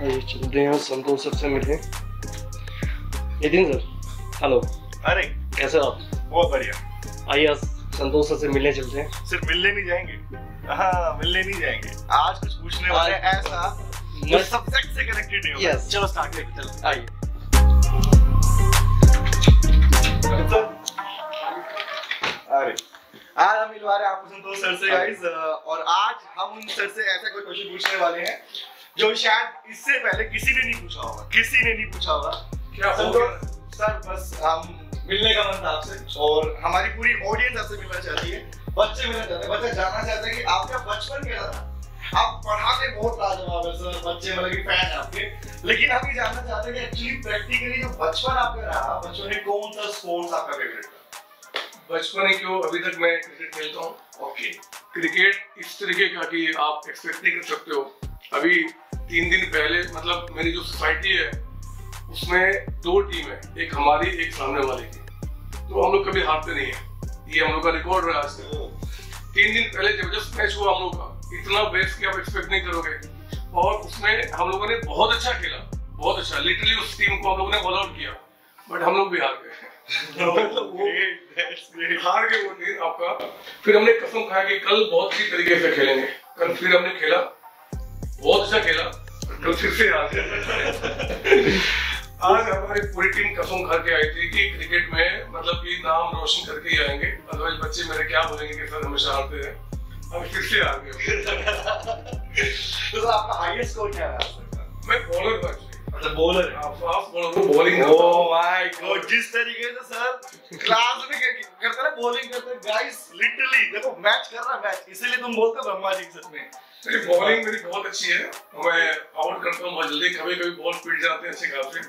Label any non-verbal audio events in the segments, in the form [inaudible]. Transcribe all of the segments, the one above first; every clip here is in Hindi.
आइए चलते हैं संतोष सर से मिले नितिन सर हेलो। अरे। कैसे हो आप? बहुत बढ़िया। आइए संतोष सर से मिलने चलते हैं। सिर्फ़ मिलने नहीं जाएँगे। हाँ मिलने नहीं जाएँगे। आज कुछ पूछने वाले ऐसा जो सब्जेक्ट से कनेक्टेड नहीं होगा। चलो स्टार्ट करते चलो आइए। अरे। आज हम मिलवा रहे हैं आपको संतोष सर से गाइस और आज हम उन सर से ऐसा कोई क्वेश्चन पूछने वाले हैं जो शायद इससे पहले किसी ने नहीं पूछा होगा किसी ने नहीं पूछा होगा। क्या हो संतोष सर बस हम मिलने का मन था आपसे और हमारी पूरी ऑडियंस आपसे मिलना चाहती है बच्चे मिलना चाहते हैं। बच्चे जानना चाहते हैं कि आपका बचपन कैसा था? आप पढ़ाते बहुत लाजवाब है सर बच्चे मतलब कि फ़ैन आपके। लेकिन हम ये जानना चाहते हैं कि एक्चुअली प्रैक्टिकली जो बचपन आपका रहा बचपन में कौन सा स्पोर्ट्स आपका फेवरेट था? बचपन ही क्यों? अभी तक मैं क्रिकेट खेलता हूँ। ओके क्रिकेट इस तरीके का कि आप एक्सपेक्ट नहीं कर सकते हो। अभी तीन दिन पहले मतलब मेरी जो सोसाइटी है उसमें दो टीम है एक हमारी एक सामने वाले की। तो हम लोग कभी हारते नहीं है। ये हम लोग का रिकॉर्ड रहा आज तक। तीन दिन पहले ज़बरदस्त मैच हुआ हम लोग का। इतना बेस्ट कि आप एक्सपेक्ट नहीं करोगे। और उसमें हम लोगों ने बहुत अच्छा खेला। बहुत अच्छा। लिटरली उस टीम को हम लोगों ने ऑल आउट किया। बट हम लोग भी हार गए. [laughs] हार गए वो दिन आपका। फिर हमने कसम खाया कि कल बहुत ही तरीके से खेलेंगे। कल फिर हमने खेला। बहुत अच्छा खेला। कल फिर से गए आज हमारी पूरी टीम कसम खा के आई थी कि क्रिकेट में मतलब कि नाम रोशन करके ही आएँगे। अदरवाइज़ बच्चे मेरे क्या बोलेंगे कि सर हमेशा हारते हैं हम फिर से हार गए। [laughs] तो आपका हाईएस्ट स्कोर क्या रहा? सर मैं बॉलर था। अच्छा बॉलर है। फास्ट बॉलर हूँ बॉलिंग ओह माय गॉड जिस तरीके से सर क्लास में कर- करते ना बॉलिंग करते गाइस लिटरली देखो मैच कर रहा मैच इसीलिए तुम बोलते हो ब्रह्मा जी सच में। मेरी बॉलिंग मेरी बहुत अच्छी है। मैं आउट करता हूँ बहुत जल्दी। कभी कभी बॉल पीट जाते हैं अच्छे खासे।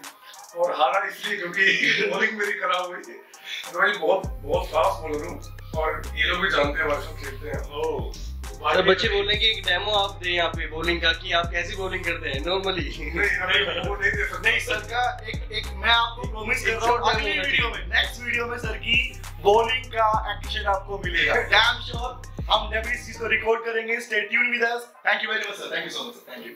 और हारा इसलिए क्योंकि [laughs] बॉलिंग मेरी खराब हुई। थी अदरवाइज़ बहुत बहुत फास्ट बॉलर हूँ। और ये लोग भी जानते हैं हमारे साथ खेलते हैं। ओह सर बच्चे बोल रहे हैं कि एक डेमो आप दें यहाँ पे बॉलिंग का कि आप कैसी बॉलिंग करते हैं? नॉर्मली नहीं सर का एक एक मैं आपको प्रॉमिस कर रहा हूँ अगली वीडियो में नेक्स्ट वीडियो में सर की बॉलिंग का एक्शन आपको मिलेगा। [laughs] डैम श्योर हम डेफिनेटली इस चीज़ को रिकॉर्ड करेंगे stay tune with us thank you very much sir thank you so much thank you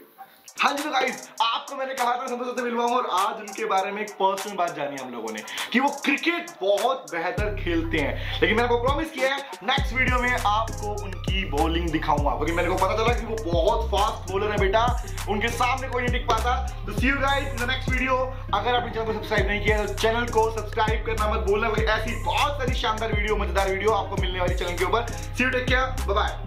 हाँ जी तो गाइस आपको मैंने कहा था संतोष से और आज उनके बारे में एक पर्सनल बात जानी हम लोगों ने कि वो क्रिकेट बहुत बेहतर खेलते हैं। लेकिन मैंने आपको प्रॉमिस किया है नेक्स्ट वीडियो में आपको उनकी बॉलिंग दिखाऊँगा। क्योंकि मेरे को पता चला कि वो बहुत फास्ट बॉलर है बेटा, उनके सामने कोई नहीं टिक पाता। तो see you guys in the next video अगर आपने चैनल को सब्सक्राइब नहीं किया तो चैनल को सब्सक्राइब करना मत भूलना। ऐसी बहुत सारी शानदार वीडियो मज़ेदार वीडियो आपको मिलने वाली चैनल के ऊपर। See you take care bye